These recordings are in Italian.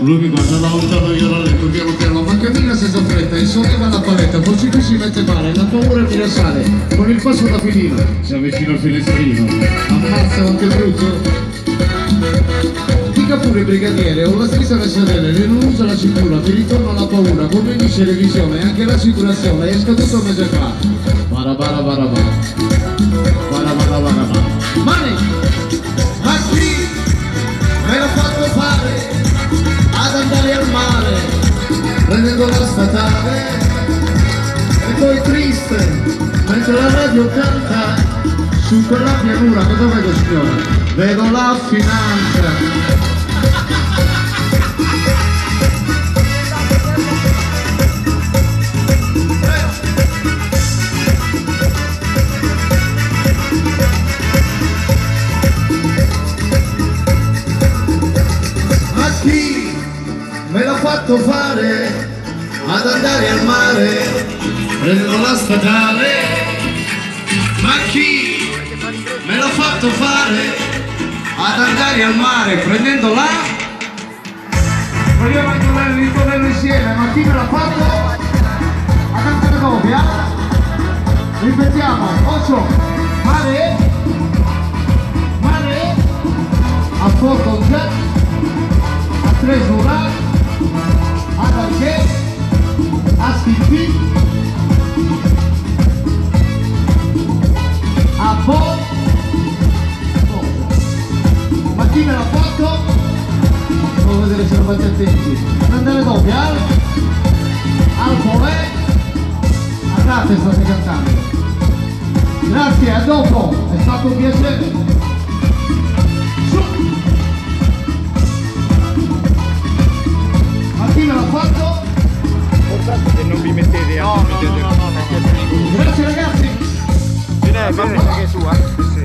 Lui mi guarda da lontano, io la letto piano piano, ma cammina senza fretta e solleva la paletta, così che si mette male, la paura mi risale, con il passo da filino, si avvicina al finestrino, ammazza anche brutto. Dica pure brigadiere, ho la stessa versatele, non usa la cintura, mi ritorno alla paura, come dice revisione, anche l'assicurazione è scaduto un mese fa. Bara bara bara bara. Triste mentre la radio canta Su quella pianura, cosa vedo signora? Vedo la finanza. ma chi me l'ha fatto fare ad andare al mare prendendo la statale ma chi me l'ha fatto fare ad andare al mare prendendo la Vogliamo ritornare, ritornare insieme, ma chi me l'ha fatto? A cantare copia? Ripetiamo, 8, mare, mare, Se lo fate attenti. Andare doppia, al, al volè, a grazie state cantando. Grazie, a dopo, è stato un piacere. Su. Ma chi me l'ha fatto? Se non vi mettete a no, no, no, no, no, Grazie ragazzi. Viene, viene che tu, eh? Sì,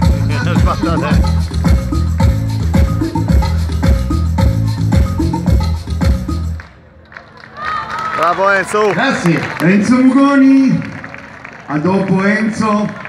Bravo Enzo! Grazie. Enzo Mugoni, a dopo Enzo.